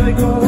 tego